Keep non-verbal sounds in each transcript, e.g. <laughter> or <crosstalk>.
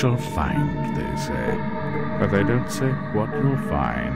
Shall find, they say. But they don't say what you'll find.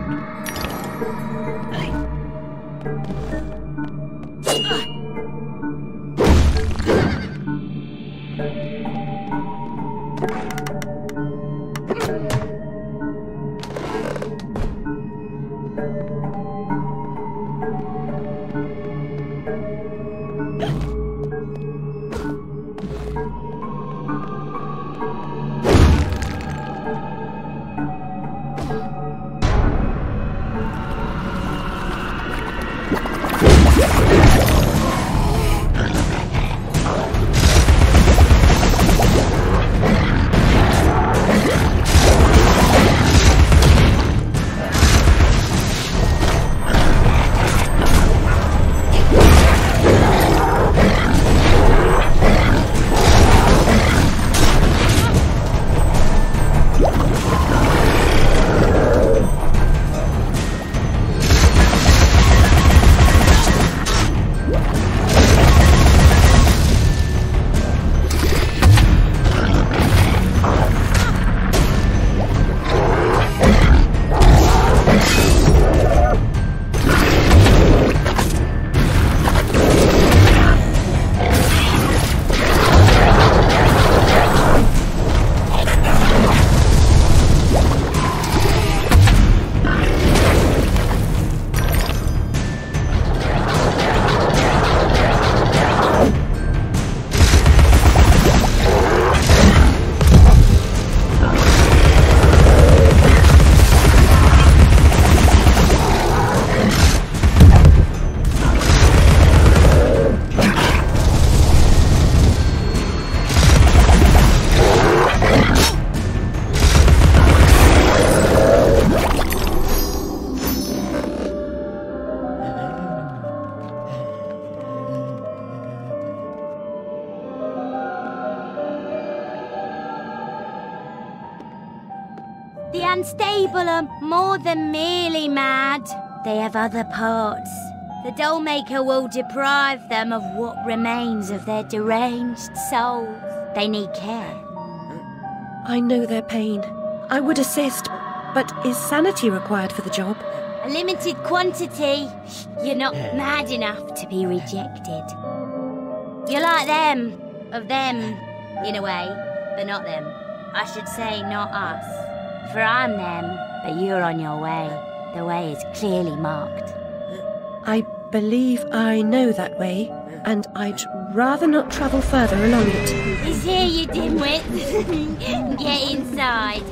They have other parts. The Dollmaker will deprive them of what remains of their deranged souls. They need care. I know their pain. I would assist, but is sanity required for the job? A limited quantity. You're not mad enough to be rejected. You're like them. Of them, in a way, but not them. I should say, not us. For I'm them, but you're on your way. The way is clearly marked. I believe I know that way, and I'd rather not travel further along it. He's here, you dimwit. <laughs> Get inside.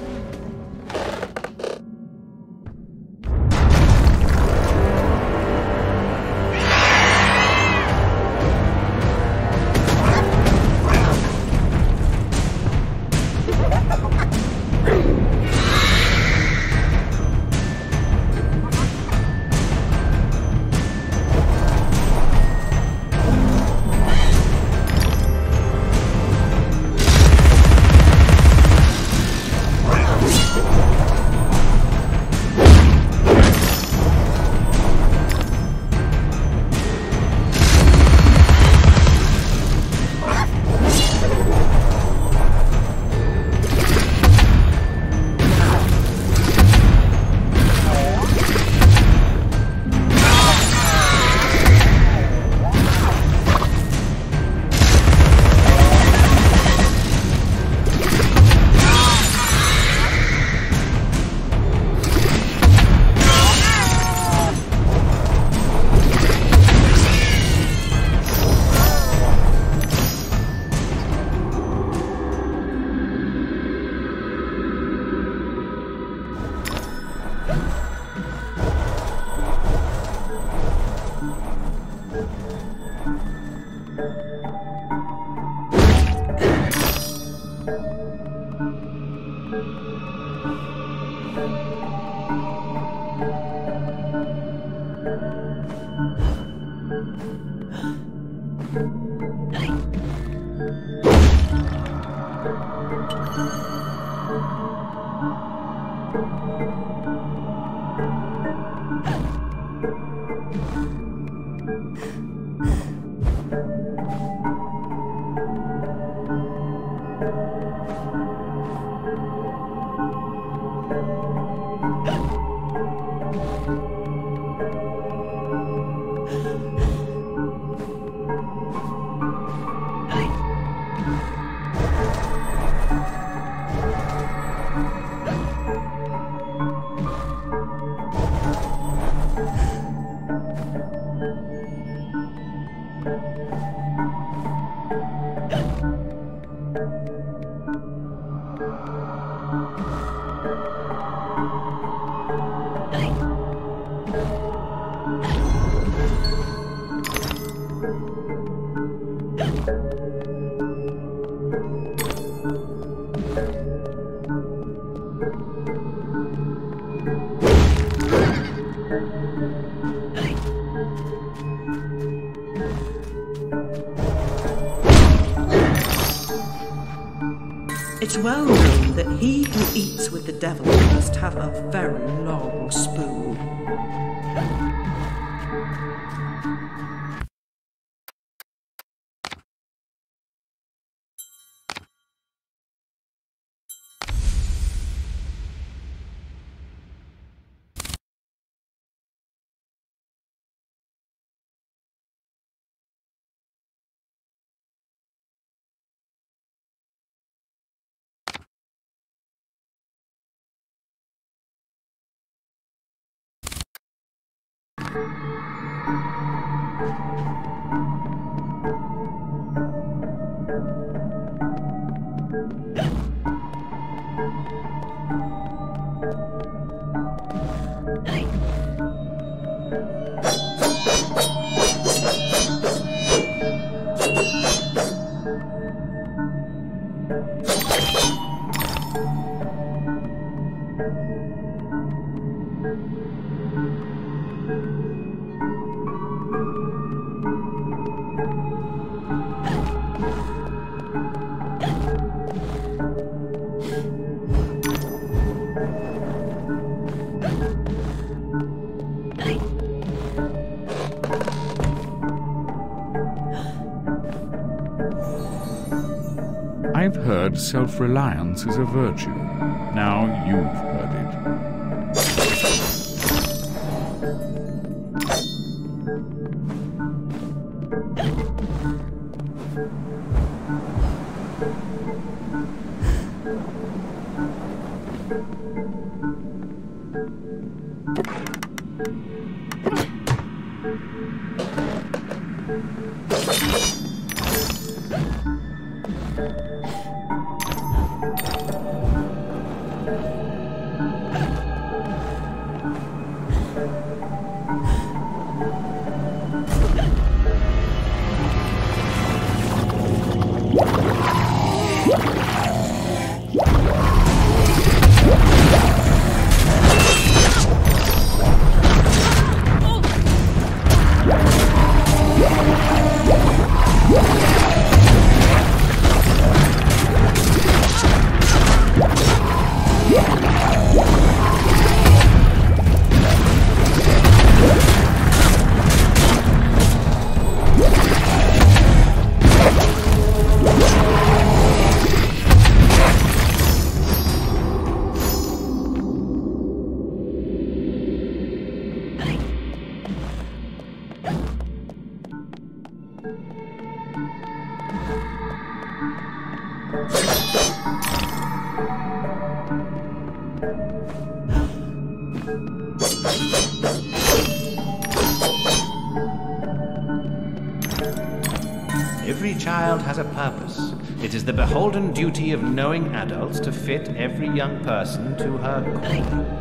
Self reliance is a virtue. Now you've heard it. Beholden duty of knowing adults to fit every young person to her calling.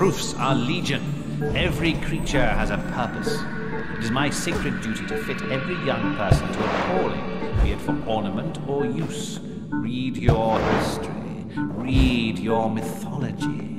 Proofs are legion. Every creature has a purpose. It is my sacred duty to fit every young person to a calling, be it for ornament or use. Read your history. Read your mythology.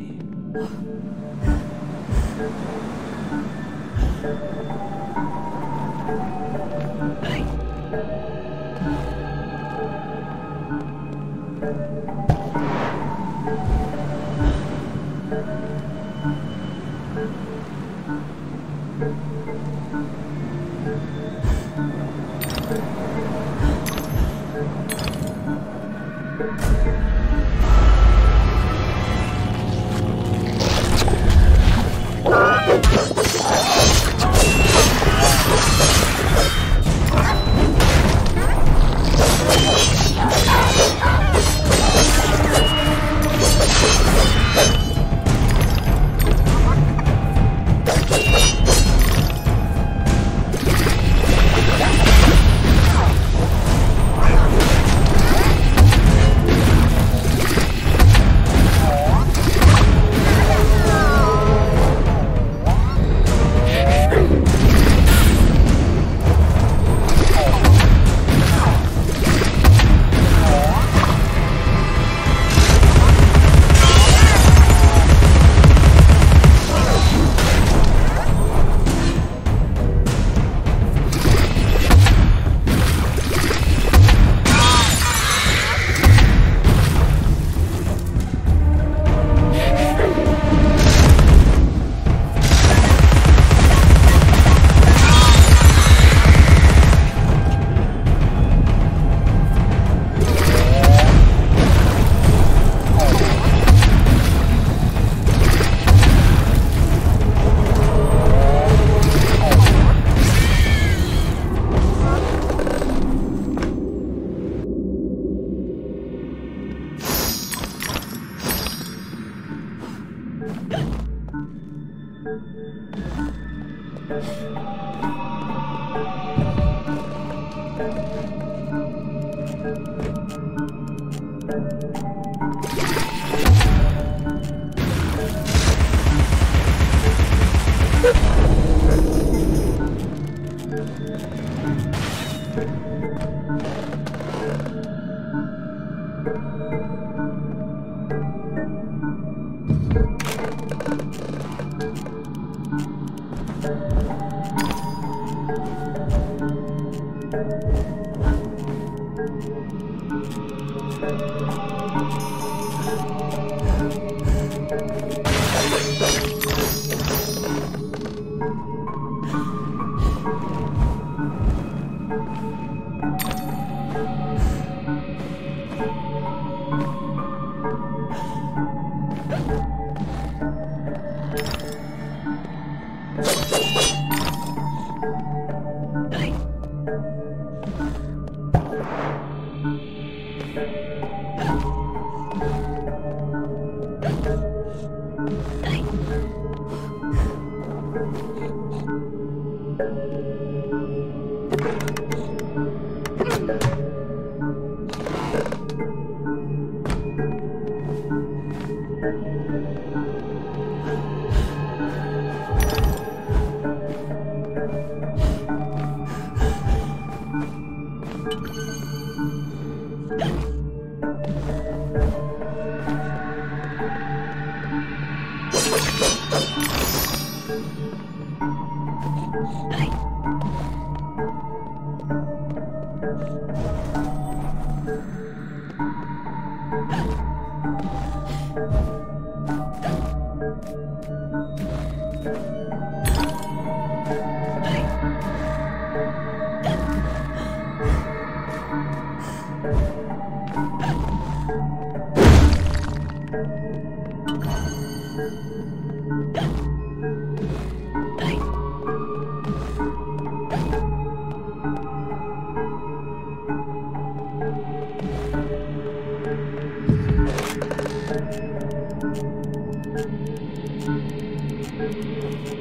you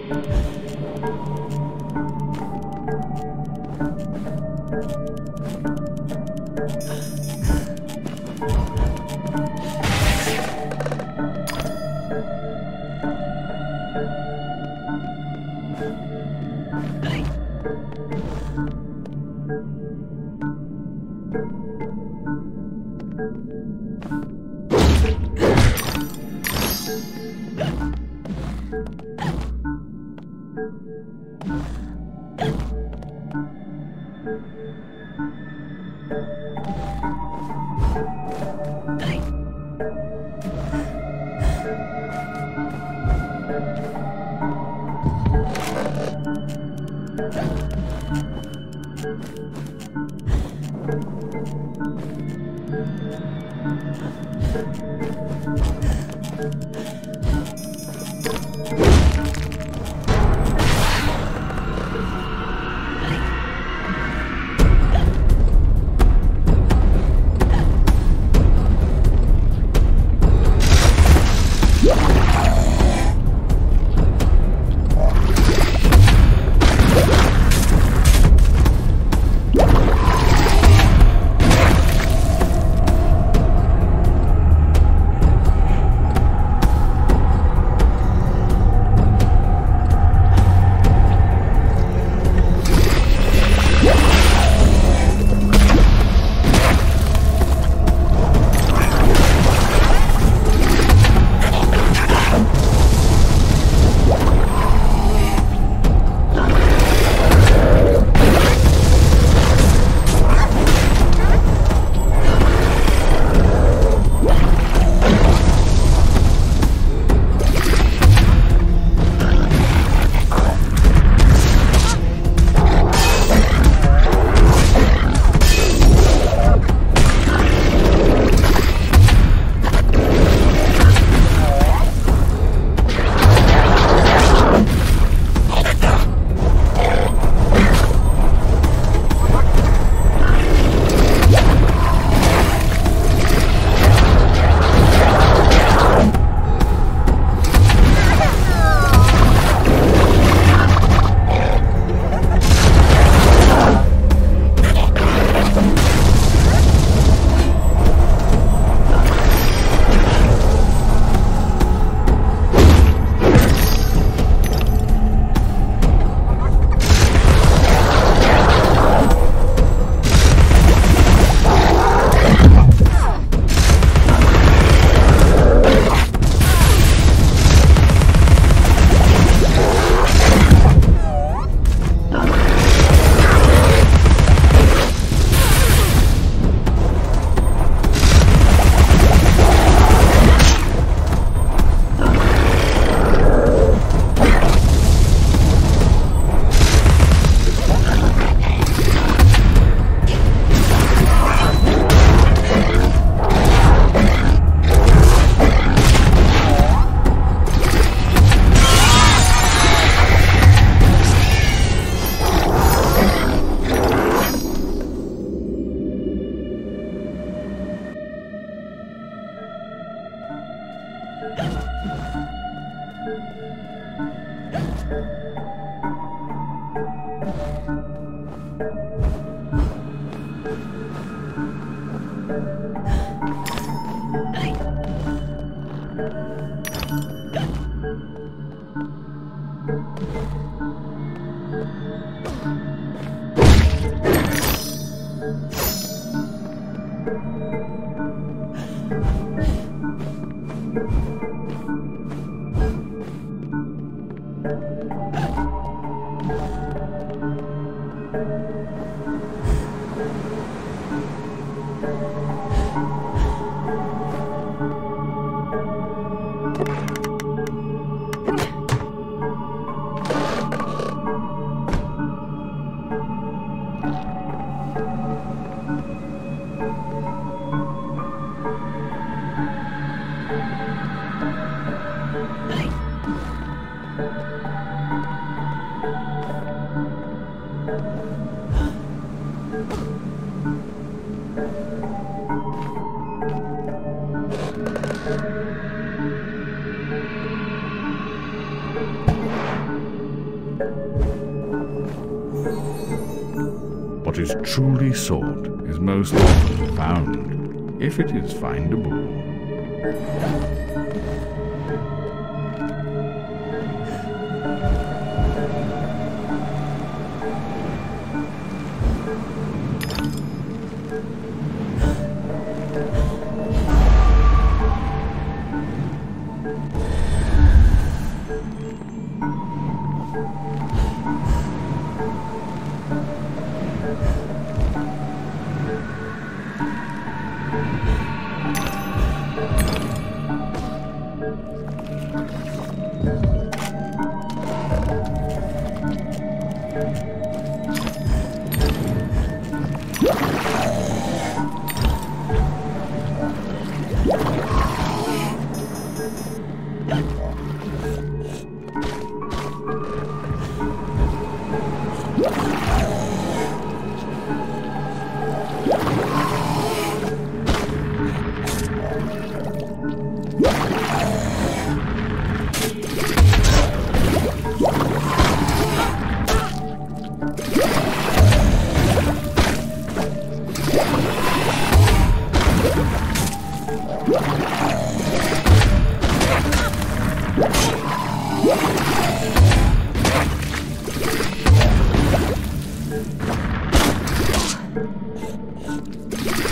What is truly sought is most often found, if it is findable.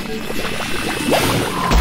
Yeah!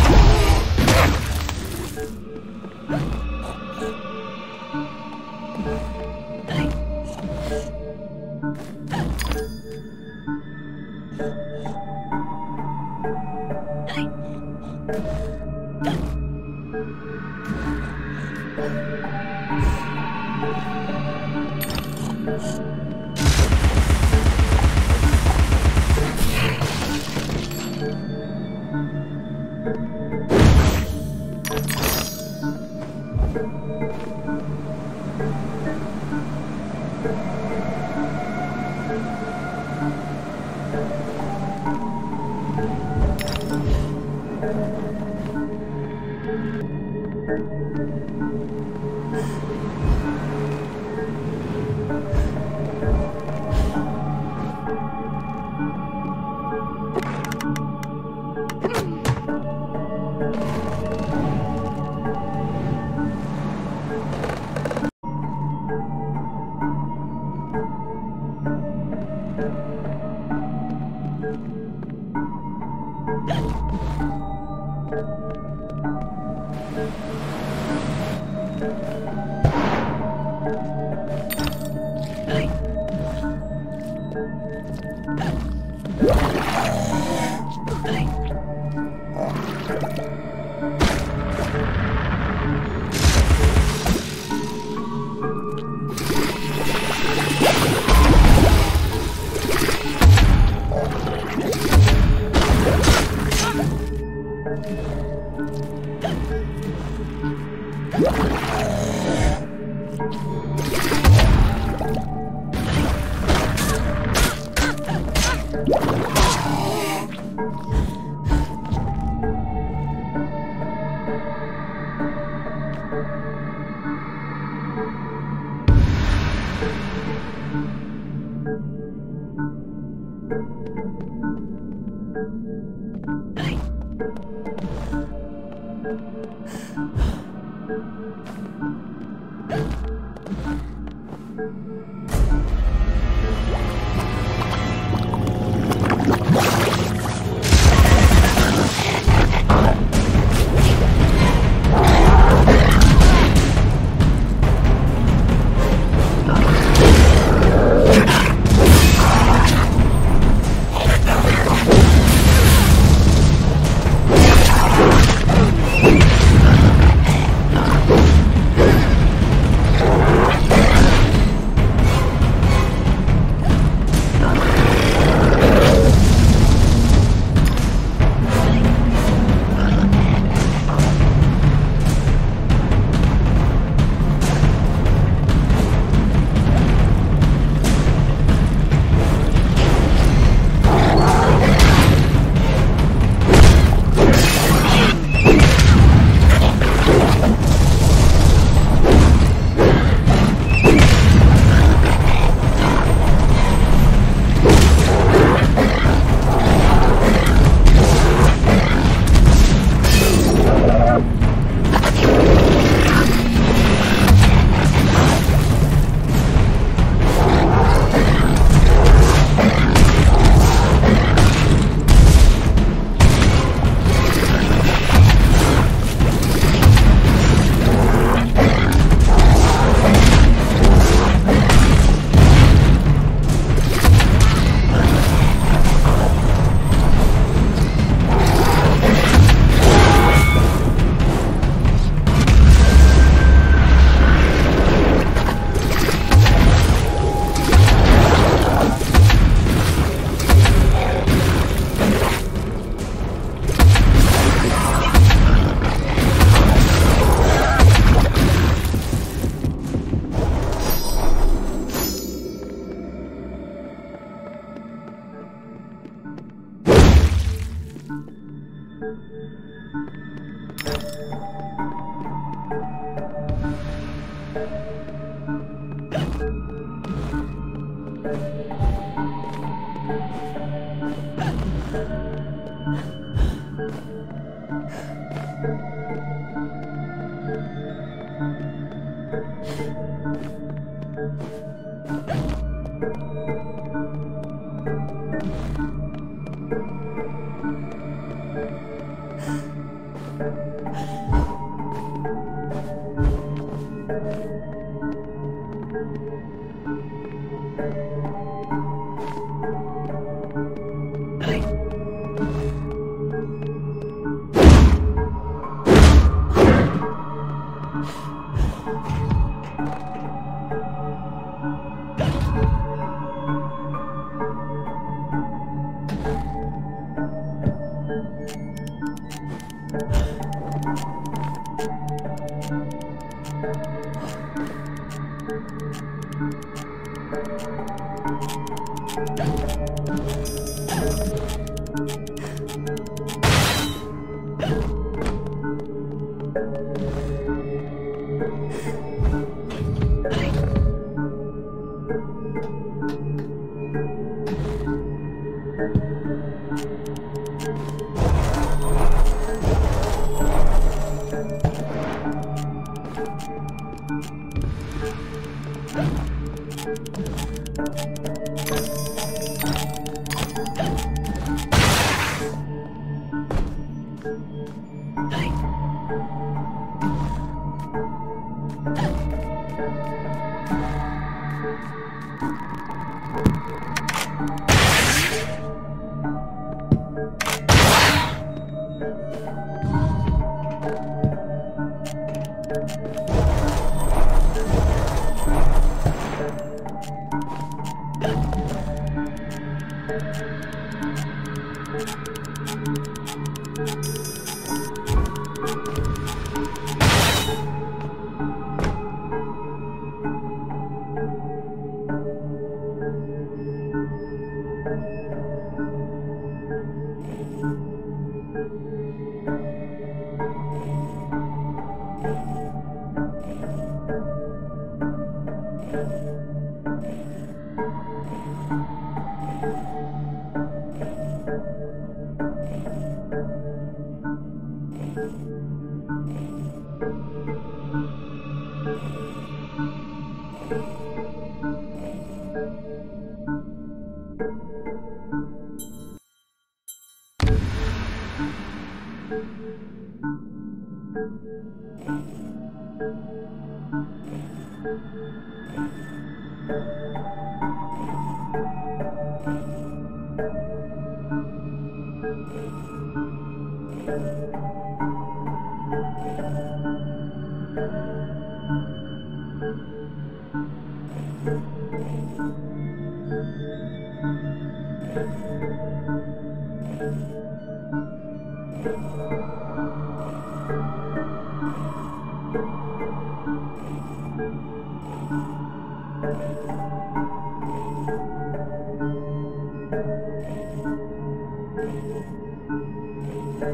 Thank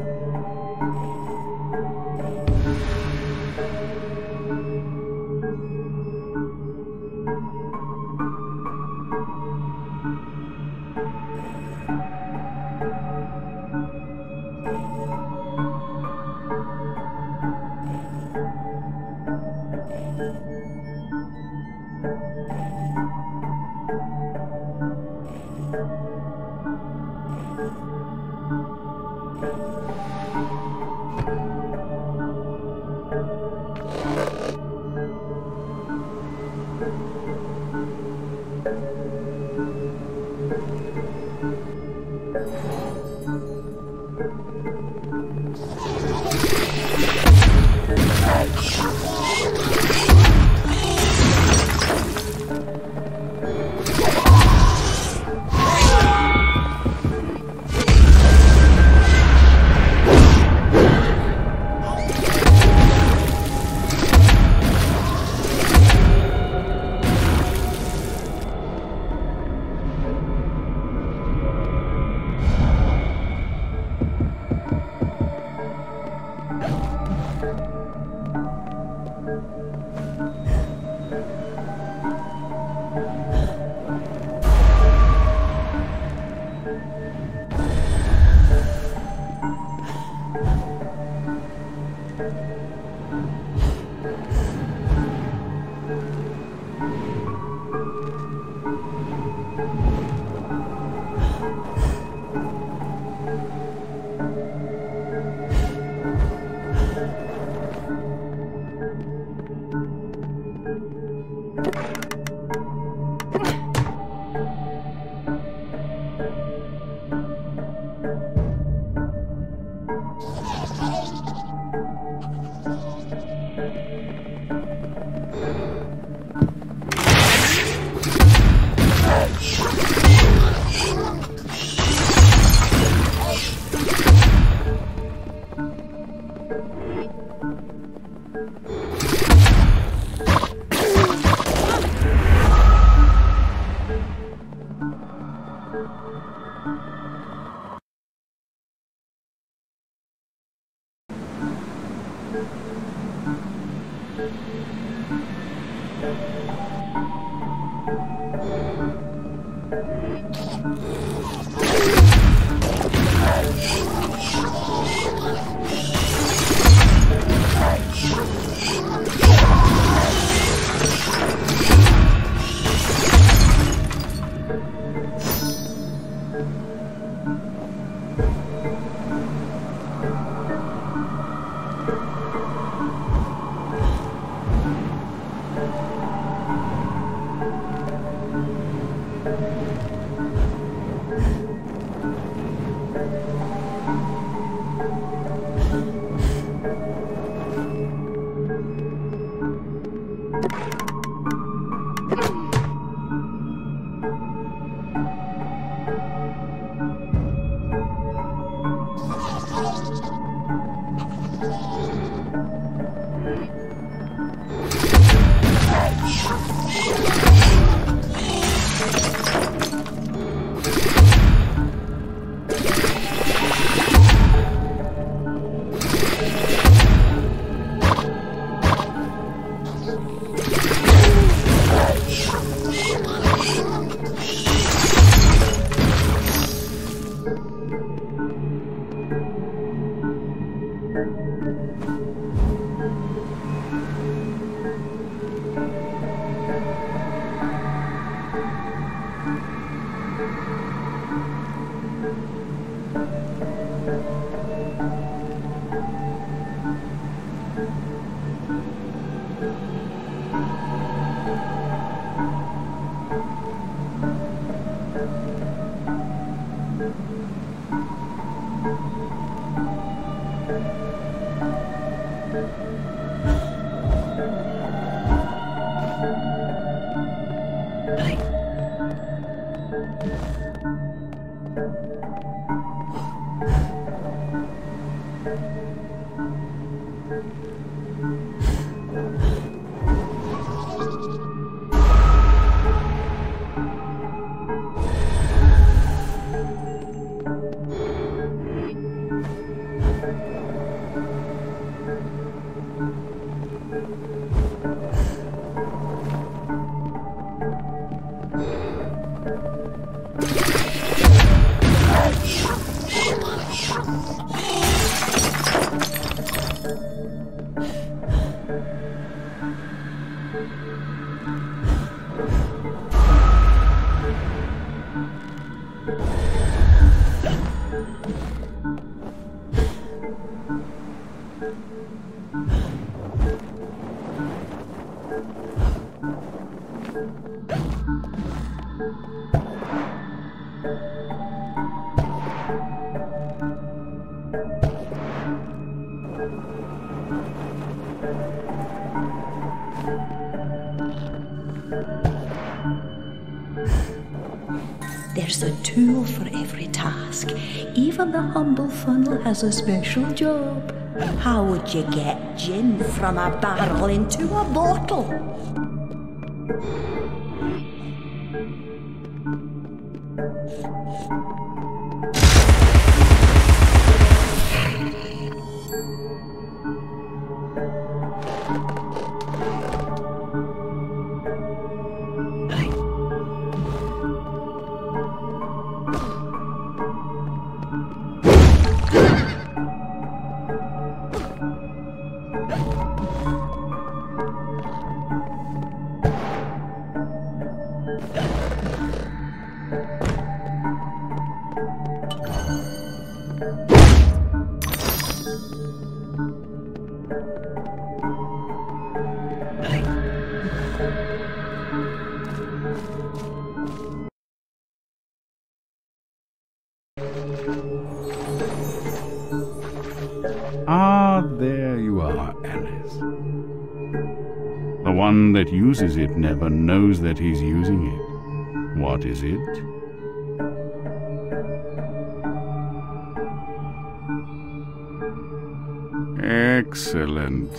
you. The funnel has a special job. How would you get gin from a barrel into a bottle? Knows that he's using it. What is it? Excellent.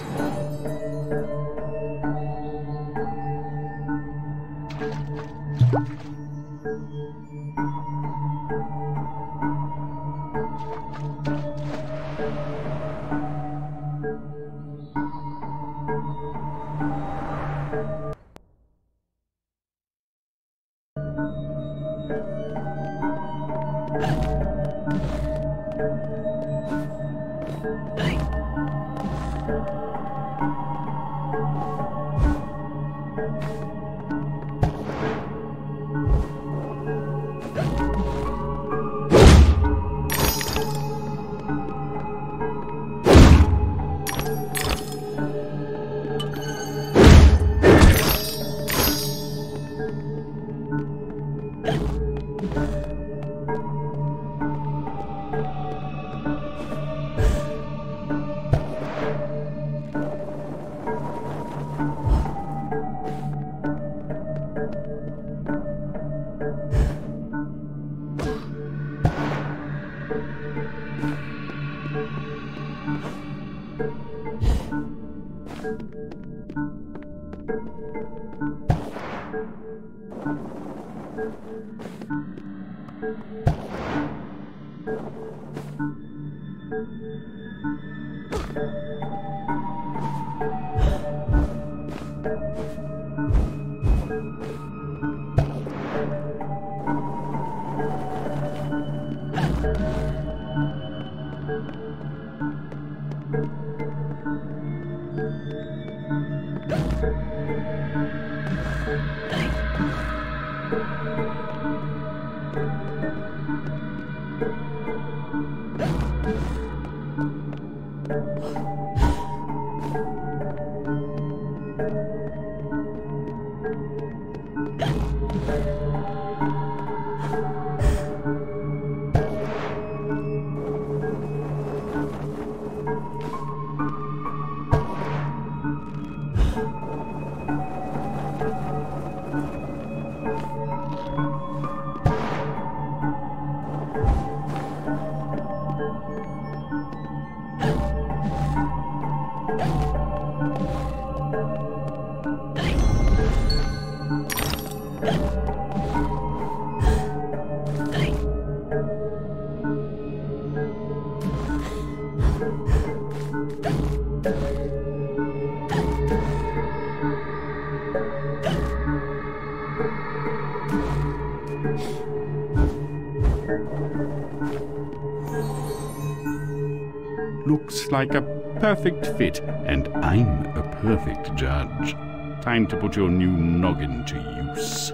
Looks like a perfect fit, and I'm a perfect judge. Time to put your new noggin to use.